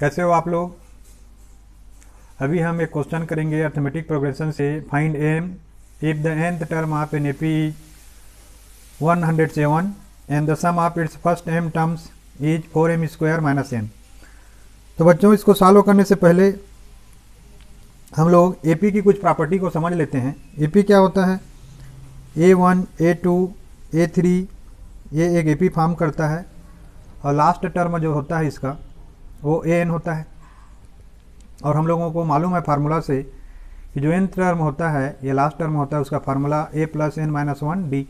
कैसे हो आप लोग? अभी हम एक क्वेश्चन करेंगे अर्थमेटिक प्रोग्रेशन से. Find m if the nth term of n term of an AP is 107 and the sum of its first m terms is 4m square minus n. तो बच्चों, इसको सॉल्व करने से पहले हम लोग एपी की कुछ प्रॉपर्टी को समझ लेते हैं. एपी क्या होता है? A one a two a three ये एक एपी फॉर्म करता है. और लास्ट टर्म जो होता है इसका वो ए एन होता है। और हम लोगों को मालूम है फार्मूला से कि जो एन टर्म होता है, ये लास्ट टर्म होता है, उसका formula a plus n minus one d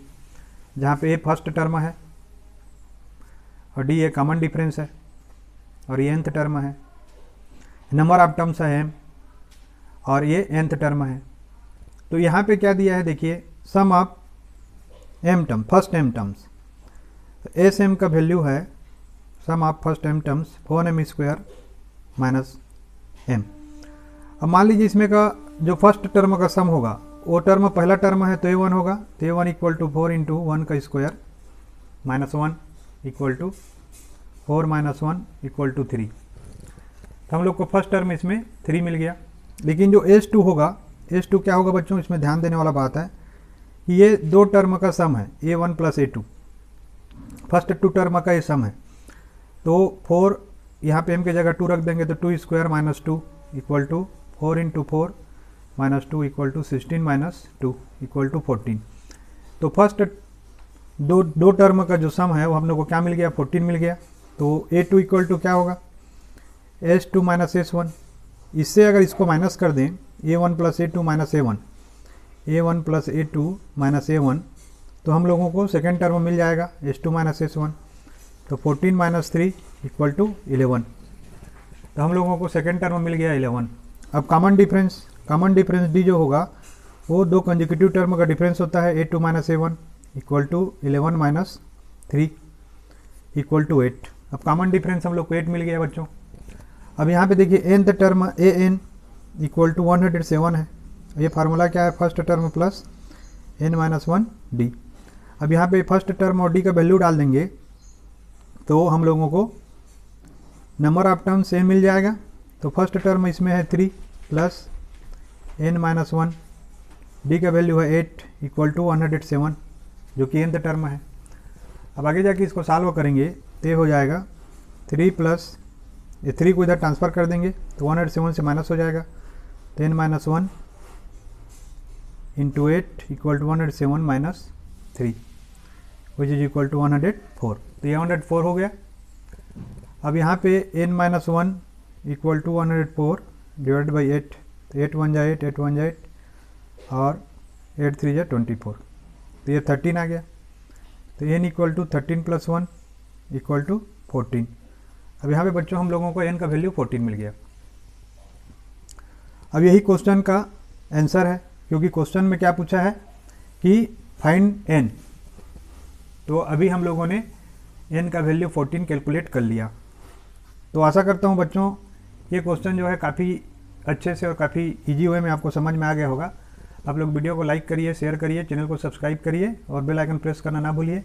जहाँ पे ए फ़र्स्ट टर्म है और डी ए कॉमन डिफरेंस है और ये एंथ टर्म है। नंबर ऑफ़ टर्म्स है एम और ये एंथ टर्म है। तो यहाँ पे क्या दिया है, देखिए sum of m term first m terms S m का वैल्यू है sum of first m terms four m square minus m अब मान लीजिए इसमें का जो फ़र्स्ट टर्म का सम होगा, वो टर्म पहला टर्म है तो ए वन होगा तो a one equal to four into one का square minus one equal to four minus one equal to three तो हम लोग को फ़र्स्ट टर्म इसमें थ्री मिल गया। लेकिन जो एस टू होगा एस टू क्या होगा बच्चों? इसमें ध्यान देने वाला बात है कि ये दो टर्म का सम है a one plus a two first two term का ये सम है। तो फोर, यहाँ पे एम की जगह टू रख देंगे तो two square minus two equal to four into four minus two equal to sixteen minus two equal to fourteen तो फ़र्स्ट दो दो टर्म का जो सम है, वो हम लोग को क्या मिल गया? फोर्टीन मिल गया। तो ए टू इक्वल टू क्या होगा? S two minus S one इससे अगर इसको माइनस कर दें a one plus a two minus a one a one plus a two minus a one तो हम लोगों को सेकेंड टर्म मिल जाएगा S two minus S one तो fourteen minus three equal to eleven तो हम लोगों को सेकेंड टर्म मिल गया इलेवन अब common difference common difference d जो होगा, वो दो कंजिक्यूटिव टर्म का डिफरेंस होता है a two minus a one equal to eleven minus three equal to eight अब कॉमन डिफरेंस हम लोग को एट मिल गया बच्चों. अब यहाँ पे देखिए the term a n equal to one hundred seven है. ये फार्मूला क्या है? First term plus n minus one d अब यहाँ पे फ़र्स्ट टर्म और डी का वैल्यू डाल देंगे. तो हम लोगों को नंबर ऑफ़ टर्म सेम मिल जाएगा। तो फ़र्स्ट टर्म इसमें है three plus n minus one d का वैल्यू है eight equal to one hundred seven जो कि एन टर्म है। अब आगे जाके इसको सॉल्व करेंगे तो हो जाएगा थ्री प्लस ये थ्री को इधर ट्रांसफ़र कर देंगे तो वन हंड्रेड सेवन से माइनस हो जाएगा। Ten minus one into eight equal to one hundred seven minus three which is equal to one hundred four तो ये हंड्रेड फोर हो गया। अब यहाँ पे n minus one equal to one hundred four divide by eight eight one जा eight eight one जा eight और एट थ्री जा ट्वेंटी फोर तो ये थर्टीन आ गया। तो n equal to thirteen plus one equal to fourteen अब यहाँ पे बच्चों, हम लोगों को एन का वैल्यू फोर्टीन मिल गया। अब यही क्वेश्चन का आंसर है, क्योंकि क्वेश्चन में क्या पूछा है कि फाइंड एन तो अभी हम लोगों ने एन का वैल्यू 14 कैलकुलेट कर लिया। तो आशा करता हूँ बच्चों, ये क्वेश्चन जो है काफ़ी अच्छे से और काफ़ी इजी वे में आपको समझ में आ गया होगा। आप लोग वीडियो को लाइक करिए शेयर करिए चैनल को सब्सक्राइब करिए और बेल आइकन प्रेस करना ना भूलिए।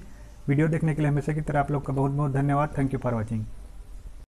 वीडियो देखने के लिए हमेशा की तरह आप लोग का बहुत बहुत धन्यवाद। Thank you for watching